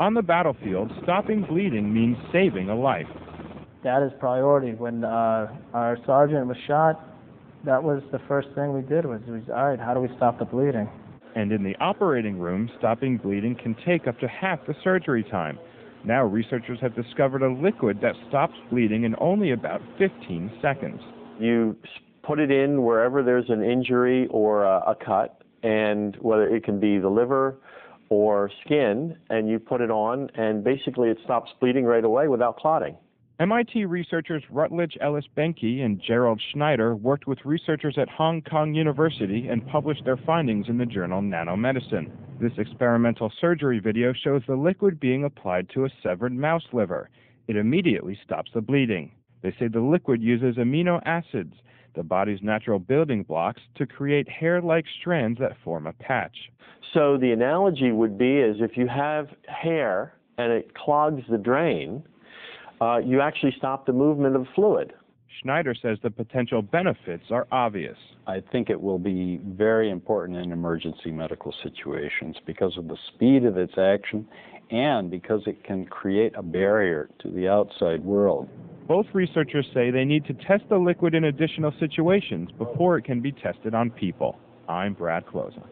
On the battlefield, stopping bleeding means saving a life. That is priority. When uh, our sergeant was shot, that was the first thing we did was, was all right, how do we stop the bleeding? And in the operating room, stopping bleeding can take up to half the surgery time. Now researchers have discovered a liquid that stops bleeding in only about 15 seconds. You put it in wherever there's an injury or a, a cut, and whether it can be the liver or skin, and you put it on, and basically it stops bleeding right away without clotting. MIT researchers Rutledge Ellis Behnke and Gerald Schneider worked with researchers at Hong Kong University and published their findings in the journal Nanomedicine. This experimental surgery video shows the liquid being applied to a severed mouse liver. It immediately stops the bleeding. They say the liquid uses amino acids, the body's natural building blocks, to create hair-like strands that form a patch. So the analogy would be is if you have hair and it clogs the drain, uh, you actually stop the movement of fluid. Schneider says the potential benefits are obvious. I think it will be very important in emergency medical situations because of the speed of its action and because it can create a barrier to the outside world. Both researchers say they need to test the liquid in additional situations before it can be tested on people. I'm Brad Closa.